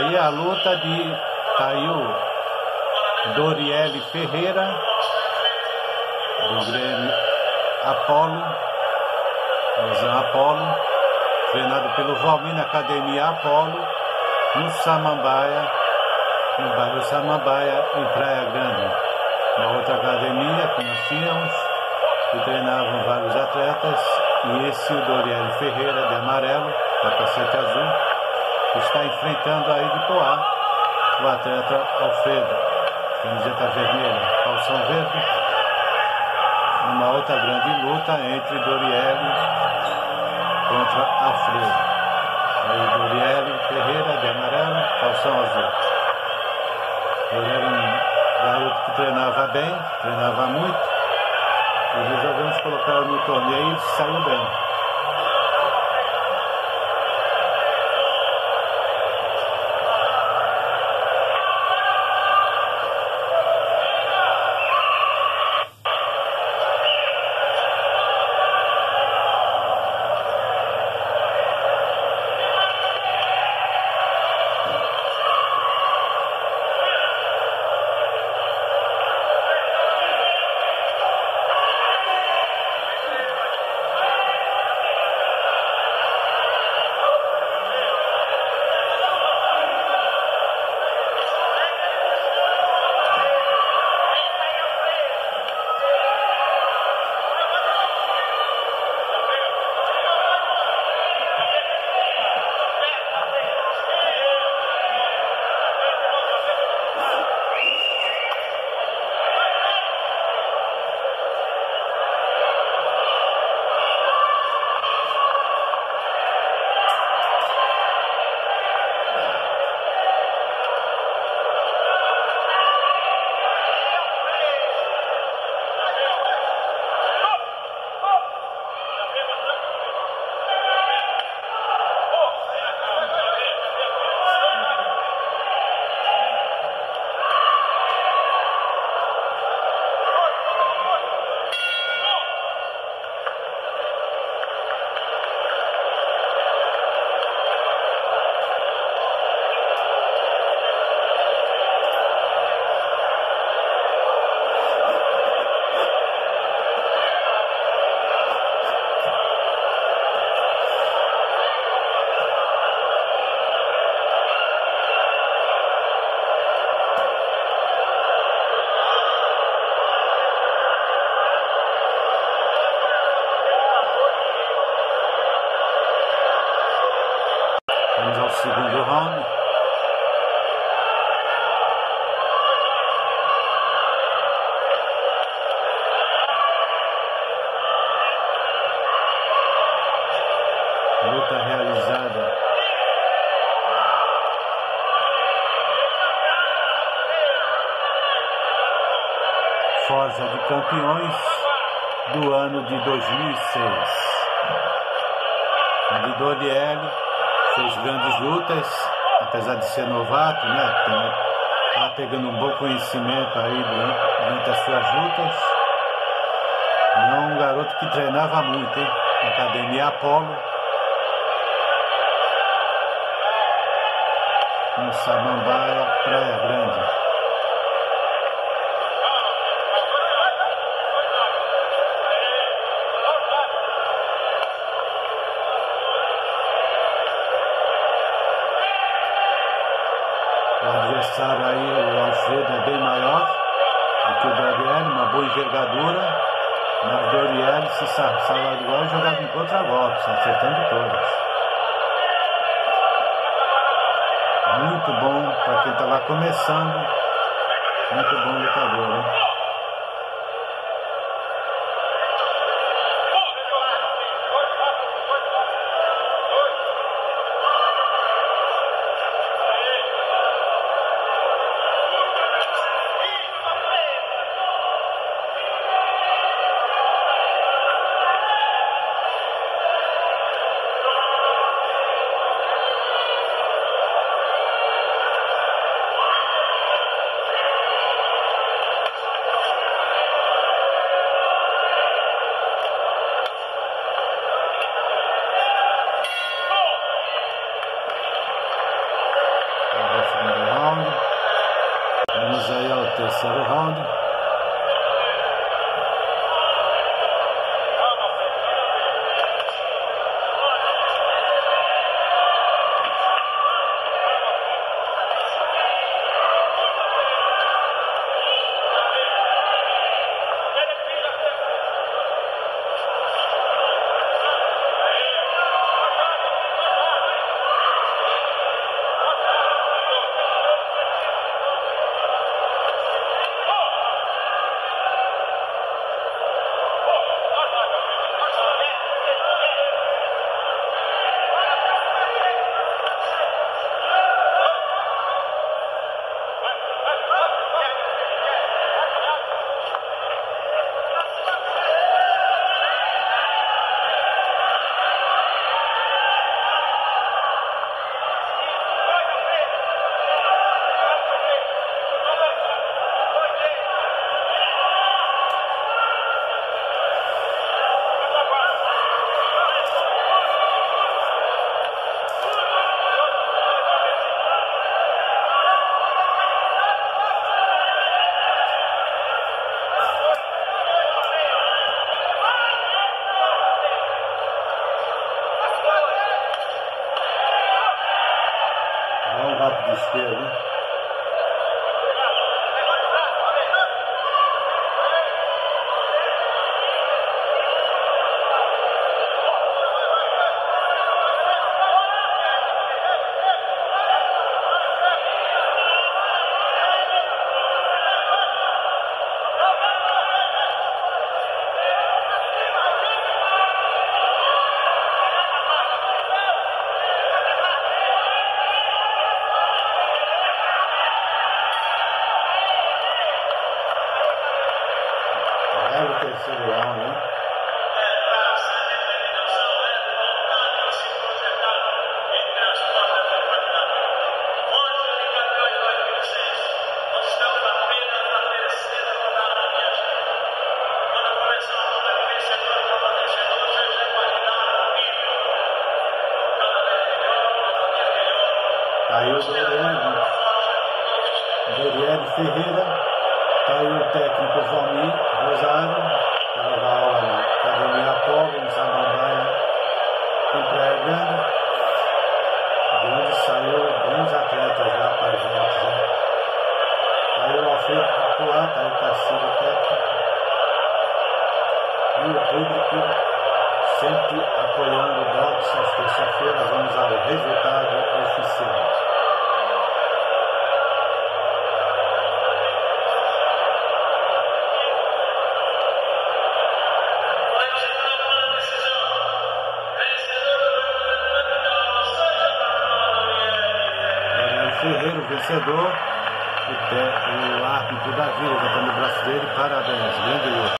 a luta de caiu Doriele Ferreira, do Grêmio Apolo, Zan Apolo, treinado pelo Valmina Academia Apolo, no Samambaia, no bairro Samambaia, em Praia Grande. Uma outra academia que nós tínhamos, que treinavam vários atletas, e esse o Doriele Ferreira, de amarelo, capacete azul, está enfrentando aí de Poá o atleta Alfredo, camiseta vermelha, calção verde. Uma outra grande luta entre Doriele contra Alfredo. Aí Doriele Ferreira de amarelo, calção azul. Era um garoto que treinava bem, treinava muito. E resolvemos colocar no torneio e saiu bem. Segundo round. Luta realizada Forja de Campeões do ano de 2006. De Dorielli fez grandes lutas, apesar de ser novato, né? Está pegando um bom conhecimento aí durante, durante as suas lutas. É um garoto que treinava muito, hein? Academia Apolo. No Samambaia, Praia Grande. Adversário aí, o Alfredo, é bem maior do que o Dorielli, uma boa envergadura. Mas o Dorielli, se salário igual, jogava em contra-golpes, acertando todas. Muito bom para quem estava começando. Muito bom lutador, hein? so hard. Yeah. Doriane. Doriane Ferreira. Está aí o técnico Valmir Rosário. está dá na Academia Apolo, em Samambaia, em Praia Grande. Saiu grandes atletas lá para os outros. Né? Tá aí o Alfredo Popular, está aí o Tarcísio Técnico. E o público sempre apoiando o boxe às terça-feiras. Vamos ao resultado oficial. vencedor. O, pé, o árbitro da vila, levando o braço dele, parabéns, lindo.